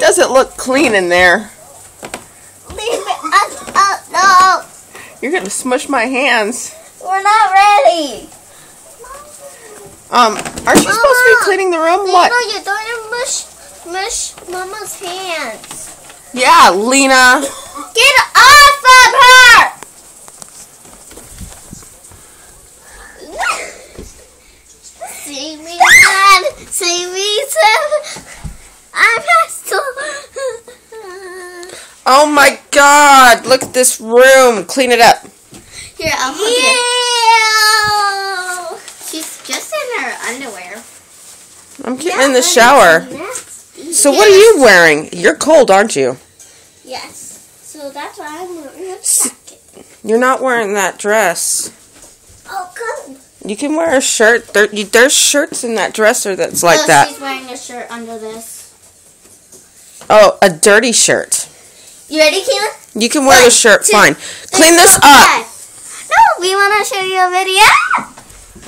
look clean in there. Leave me. Uh, uh, You're gonna smush my hands. We're not ready. Um, aren't you supposed to be cleaning the room? Lena, What? you don't mush, mush Mama's hands. Yeah, Lena. Get off of her! See me run, see me Oh my God! Look at this room. Clean it up. Here, I'll hug you. She's just in her underwear. I'm getting in the shower. So what are you wearing? You're cold, aren't you? Yes. So that's why I'm wearing a jacket. You're not wearing that dress. Oh, good. You can wear a shirt. There, you, there's shirts in that dresser that's like oh, that. She's wearing a shirt under this. Oh, a dirty shirt. You ready, Keela? You can wear the shirt. two, Fine. Clean this up. No, we want to show you a video.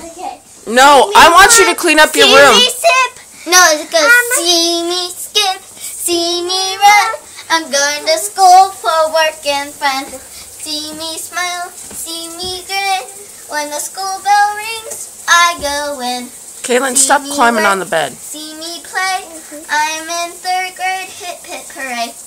Okay. No, I want you to clean up your see room. me sip. No, it goes see me skip, see me run. I'm going to school for work and fun. See me smile, see me grin. When the school bell rings, I go in. Kaylin, stop climbing work. on the bed. See me play. I'm in third grade. Hip hip hooray.